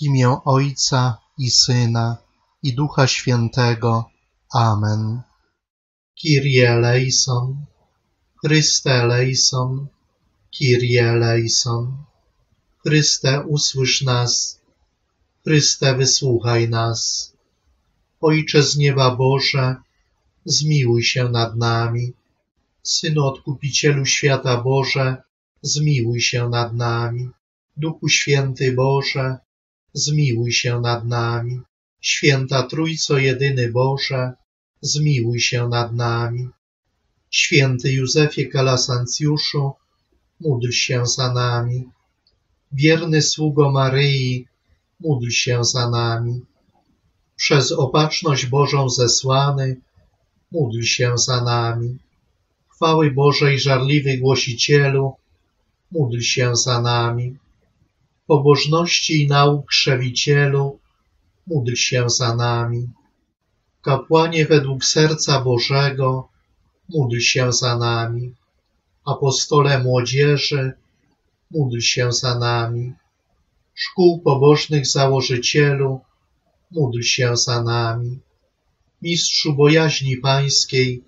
Imię Ojca i Syna i Ducha Świętego. Amen. Kyrie eleison, Chryste eleison, Kyrie eleison. Chryste usłysz nas, Chryste wysłuchaj nas. Ojcze z nieba Boże, zmiłuj się nad nami. Synu Odkupicielu świata Boże, zmiłuj się nad nami. Duchu Święty Boże, zmiłuj się nad nami. Święta Trójco Jedyny Boże, zmiłuj się nad nami. Święty Józefie Kalasancjuszu, módl się za nami. Wierny sługo Maryi, módl się za nami. Przez opatrzność Bożą zesłany, módl się za nami. Chwały Bożej żarliwy głosicielu, módl się za nami. Pobożności i nauk krzewicielu, módl się za nami. Kapłanie według serca Bożego, módl się za nami. Apostole młodzieży, módl się za nami. Szkół pobożnych założycielu, módl się za nami. Mistrzu bojaźni pańskiej,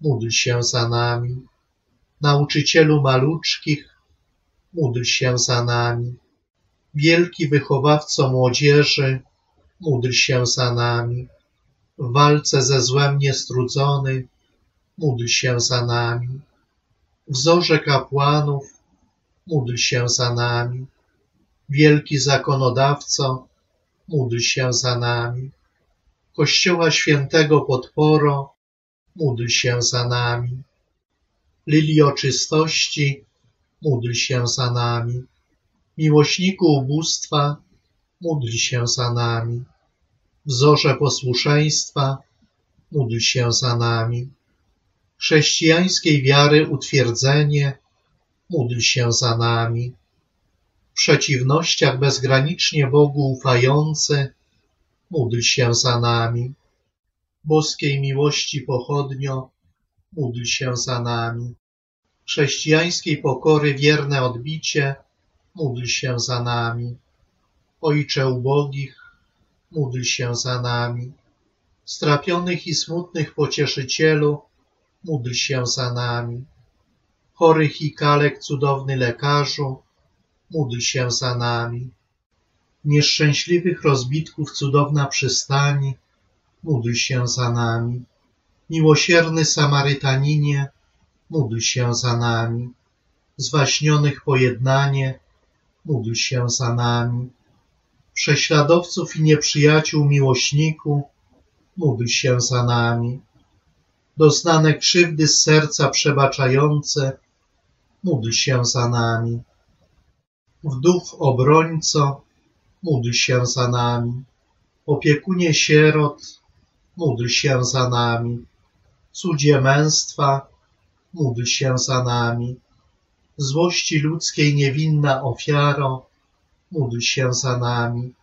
módl się za nami. Nauczycielu maluczkich, módl się za nami. Wielki wychowawco młodzieży, módl się za nami. W walce ze złem niestrudzony, módl się za nami. Wzorze kapłanów, módl się za nami. Wielki zakonodawco, módl się za nami. Kościoła Świętego Podporo, módl się za nami. Lilio czystości, módl się za nami. Miłośniku ubóstwa, módl się za nami. Wzorze posłuszeństwa, módl się za nami. Chrześcijańskiej wiary utwierdzenie, módl się za nami. W przeciwnościach bezgranicznie Bogu ufający, módl się za nami. Boskiej miłości pochodnio, módl się za nami. Chrześcijańskiej pokory wierne odbicie, módl się za nami. Ojcze ubogich, módl się za nami. Strapionych i smutnych pocieszycielu, módl się za nami. Chorych i kalek cudowny lekarzu, módl się za nami. Nieszczęśliwych rozbitków cudowna przystani, módl się za nami. Miłosierny Samarytaninie, módl się za nami. Zwaśnionych pojednanie, módl się za nami. Prześladowców i nieprzyjaciół miłośniku, módl się za nami. Doznane krzywdy z serca przebaczające, módl się za nami. W duch obrońco, módl się za nami. Opiekunie sierot, módl się za nami. Cudzie męstwa, módl się za nami. Złości ludzkiej niewinna ofiaro, módl się za nami.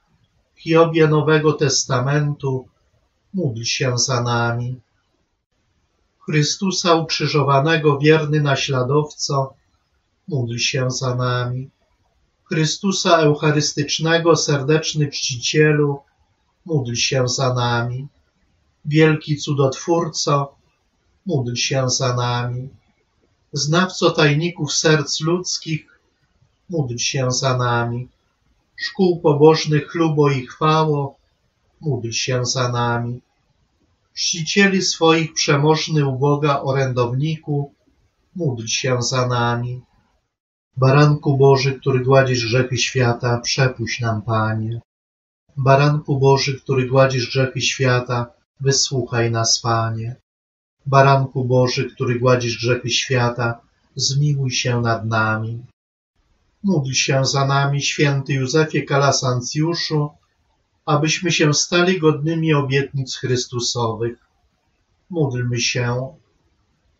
Hiobie Nowego Testamentu, módl się za nami. Chrystusa ukrzyżowanego wierny naśladowco, módl się za nami. Chrystusa Eucharystycznego serdeczny czcicielu, módl się za nami. Wielki cudotwórco, módl się za nami. Znawco tajników serc ludzkich, módl się za nami. Szkół pobożnych chlubo i chwało, módl się za nami. Czcicieli swoich przemożny u Boga orędowniku, módl się za nami. Baranku Boży, który gładzisz grzechy świata, przepuść nam, Panie. Baranku Boży, który gładzisz grzechy świata, wysłuchaj nas, Panie. Baranku Boży, który gładzisz grzechy świata, zmiłuj się nad nami. Módl się za nami, święty Józefie Kalasancjuszu, abyśmy się stali godnymi obietnic Chrystusowych. Módlmy się.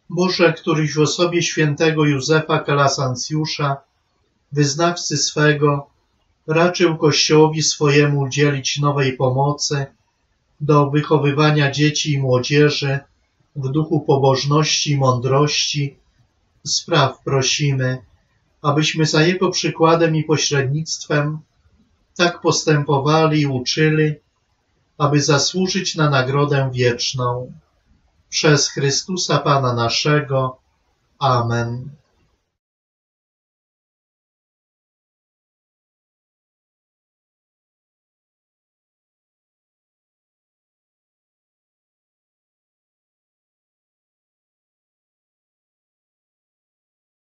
Boże, któryś w osobie świętego Józefa Kalasancjusza, wyznawcy swego, raczył Kościołowi swojemu udzielić nowej pomocy do wychowywania dzieci i młodzieży w duchu pobożności i mądrości, spraw prosimy, abyśmy za Jego przykładem i pośrednictwem tak postępowali i uczyli, aby zasłużyć na nagrodę wieczną. Przez Chrystusa Pana naszego. Amen.